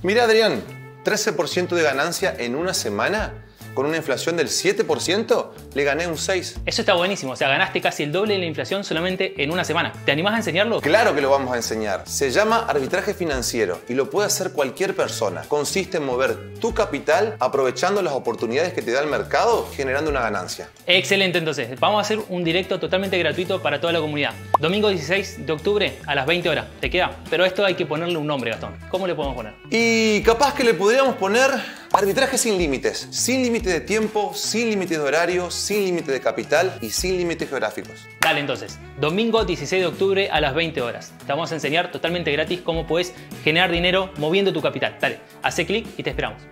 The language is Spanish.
Mira Adrián, 13% de ganancia en una semana con una inflación del 7%, le gané un 6. Eso está buenísimo, o sea, ganaste casi el doble de la inflación solamente en una semana. ¿Te animás a enseñarlo? Claro que lo vamos a enseñar. Se llama arbitraje financiero y lo puede hacer cualquier persona. Consiste en mover tu capital aprovechando las oportunidades que te da el mercado, generando una ganancia. Excelente, entonces. Vamos a hacer un directo totalmente gratuito para toda la comunidad. Domingo 16 de octubre a las 20 horas. ¿Te queda? Pero esto hay que ponerle un nombre, Gastón. ¿Cómo le podemos poner? Y capaz que le podríamos poner Arbitraje sin límites, sin límite de tiempo, sin límite de horario, sin límite de capital y sin límites geográficos. Dale entonces, domingo 16 de octubre a las 20 horas. Te vamos a enseñar totalmente gratis cómo puedes generar dinero moviendo tu capital. Dale, hace clic y te esperamos.